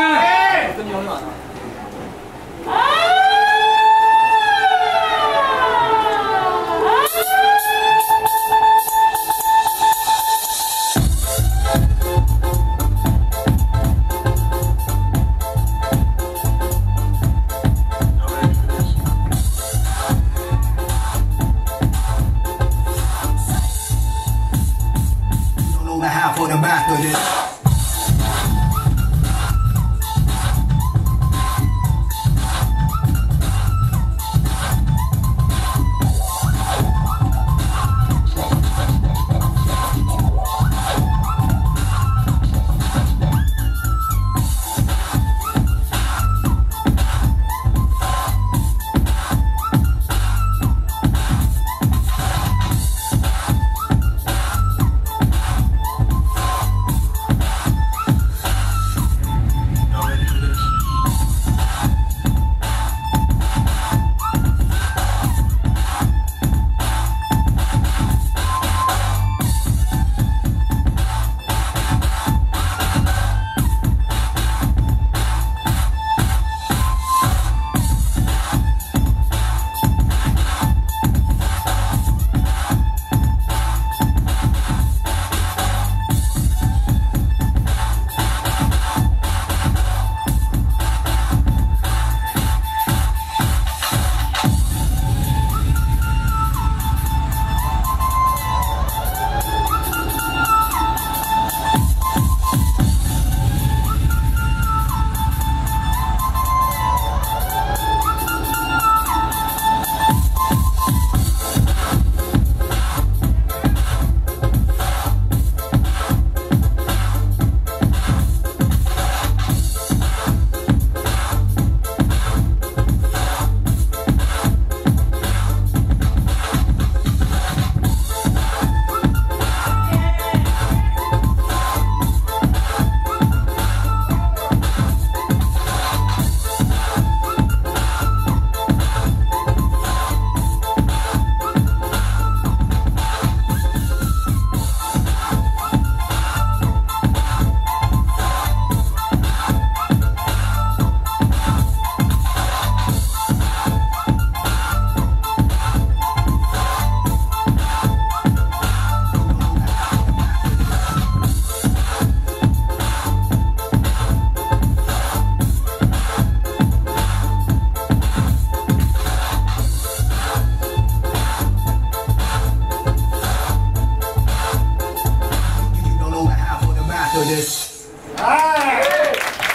ー for the math of this. です。はい